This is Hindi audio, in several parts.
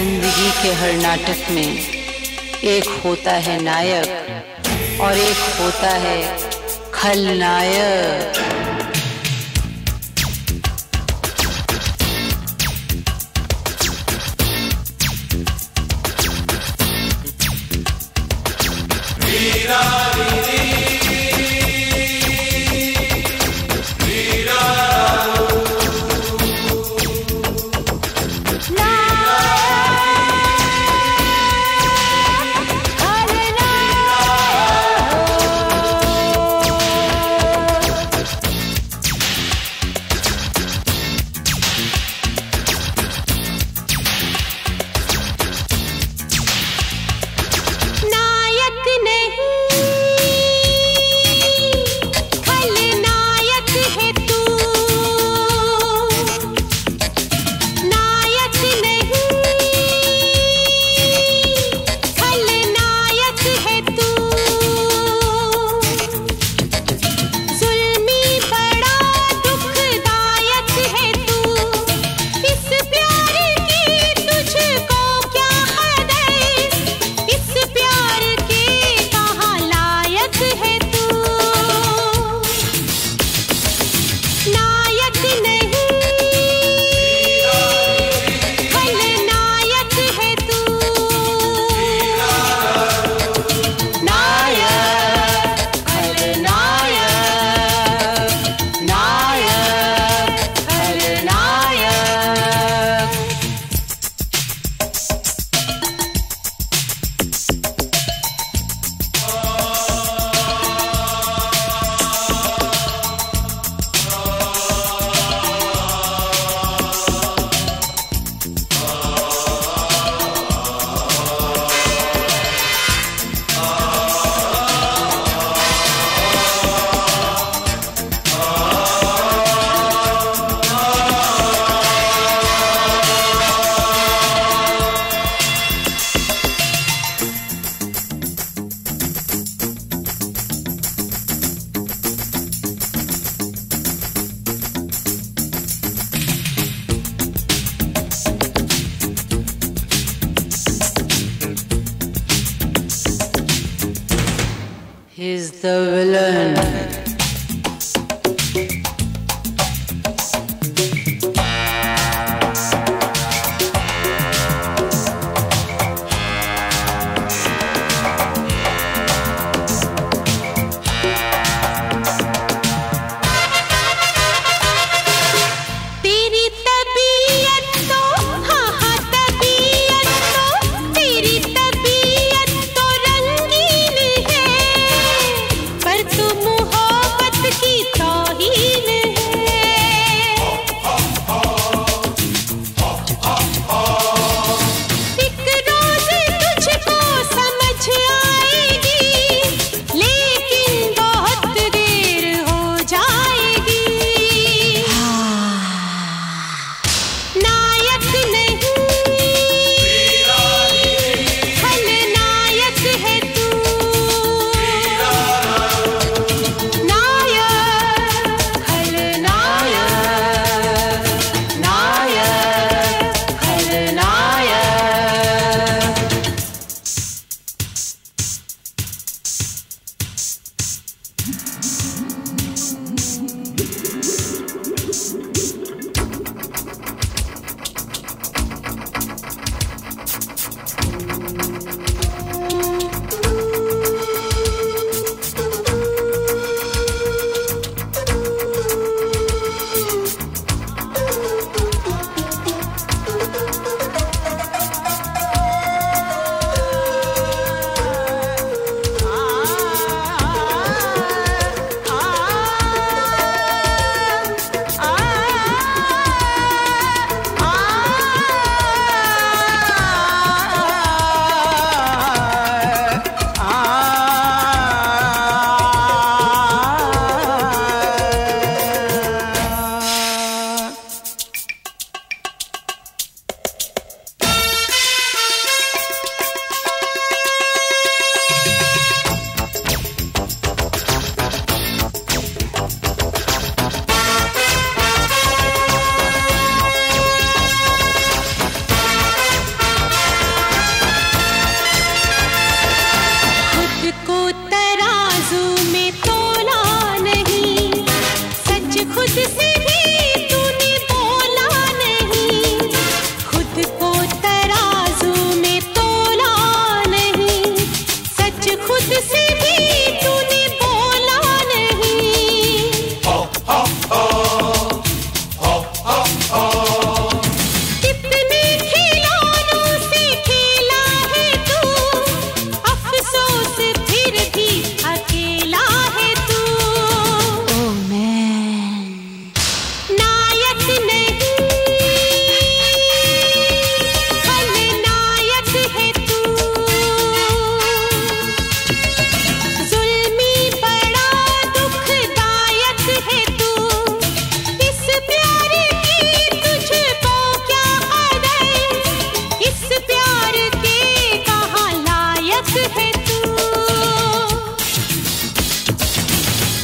ज़िंदगी के हर नाटक में एक होता है नायक और एक होता है खलनायक। is the villain.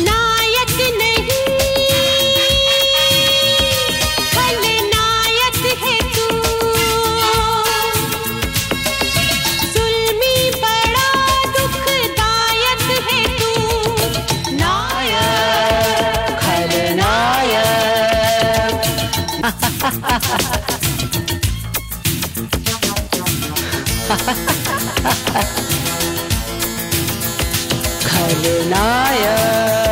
नायक नहीं खलनायक है तू। बड़ा दुखदायक है तू। नायक खलनायक ha ha ha Kalinaya.